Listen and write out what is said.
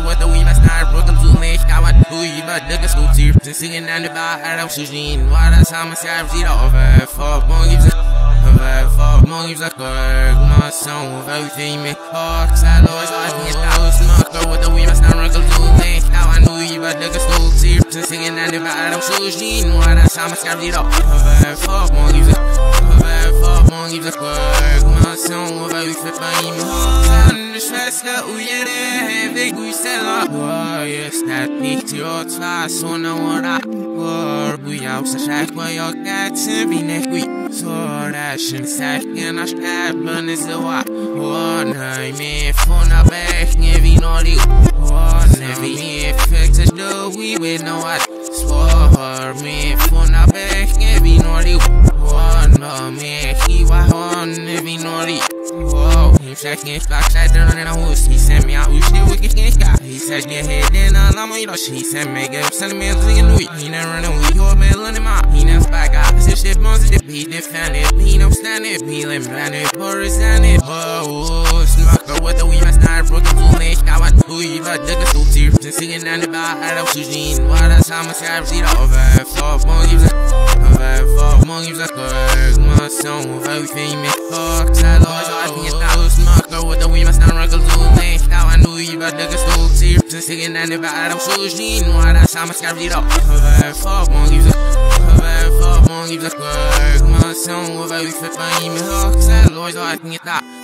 What the we must not broken to make our who you but the school tear to singing and about Arab What a summer serves it don't more gives a over for more gives a cork. My song of you, me hawks. I lost my smoke. What the we Sen singen den det bare er av sujin Var det samme skrev de da over For mange gives a over For mange gives a kirk My song of everything me hawk Schwester ujere Weg uistela War jest nicht jo twa Sona ora War. Buja usa shak Wa yo gatse Vine gui Sora shin Säcken ash Äppen is the wa War nej me Fona bech Nie vinori War nej me Fona bech Nie vinori War no me hon Ne vinori Whoa, he said get back side down in a house. He sent me out, we still we get get. He said get head in a lama, you know. He said make up send me a thing Louis. He never run away, your man learning my. He never back out. This shit the beat defended. He no stand it, me let me land it, horizon it. Whoa, smoke with the we must not broken to me. Got what who you but the two tears. Just singing down the bar, I don't Sujin. What that's how much I've seen over. Four monkeys, over four monkeys, like a my song of everything, make fuck. Tell us Sen singen den i världen sujin Några samma ska bli då Över för många gives Över för många gives Work my song för mig med högt Sen låg så att inget där